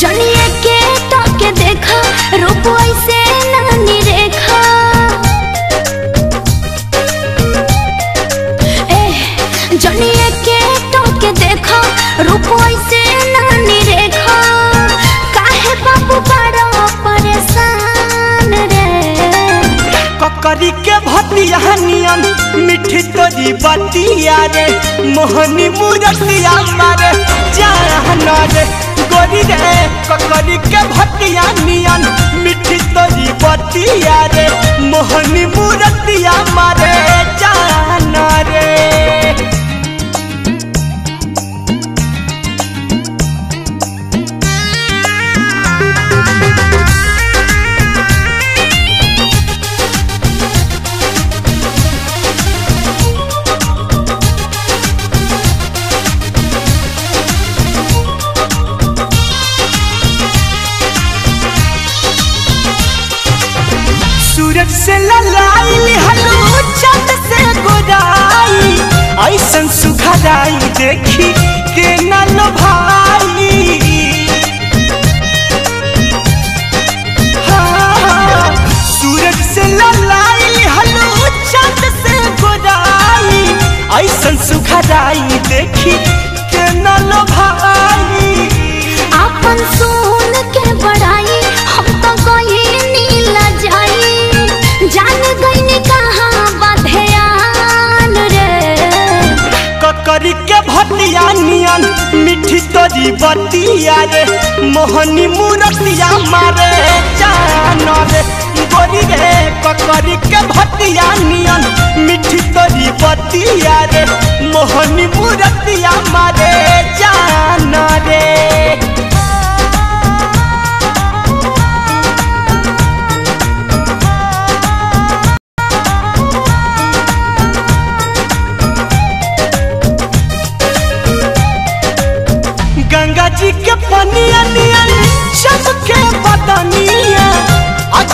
जनिए के ताके देखा, रूप ऐसे नानी रेखा। ए, जनिए के ताके देखा, रूप ऐसे नानी रेखा। काहे बाबू बड़ा परेशान रे? ककरी के भतिया नियन मिठी तोरी बतिया रे, मोहनी मुरतिया मारे, जान रे। गोरी रे। ककड़ी के भटिया नियन मिठी तोरी बतिया रे। मोहनी मूरतिया मारे। से ललाई हलो चंद से ऐसन देखी के न लो भाई। हाँ, सूरज से ललाई हलो चंद से गोराई ऐसन देखी के न ककरी के भटिया नियन, मिठी तोरी बतिया रे, मोहनी मूरतिया मारे जान रे गोरी रे ककरी के भटिया नियन, मिठी तोरी बतिया रे।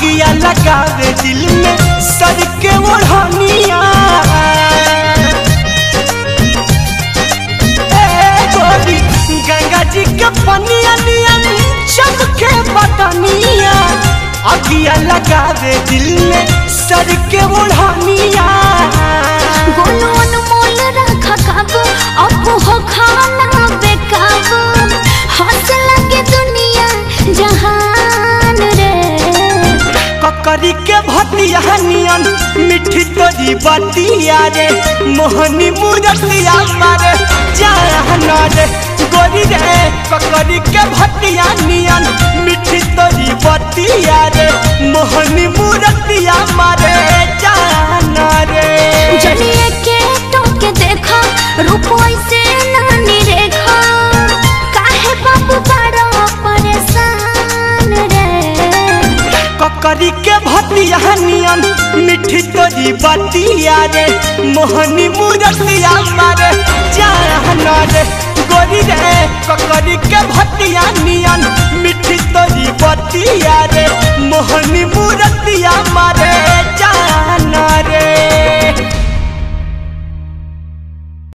अगिया लगावे दिल में सर के ओढ़निया गंगा जी के पनिया नियन चमके बदनिया अगिया लगावे दिल में सर के ओढ़निया गोलू ककरी के भतिया नियन मिठी तोरी बतिया रे मोहनी मूरतिया मारे जान रे गोरी रे ककरी के भतिया नियन मिठी तोरी बतिया रे मोहनी मूरतिया मारे जान रे जलिए के टोके देखा, रूप ऐसे ककरी के भतिया नियन, मिठी तोरी बतिया रे, मोहनी मुरतिया मारे जान रे गोरी रे ककरी के भतिया नियन, मिठी तोरी बतिया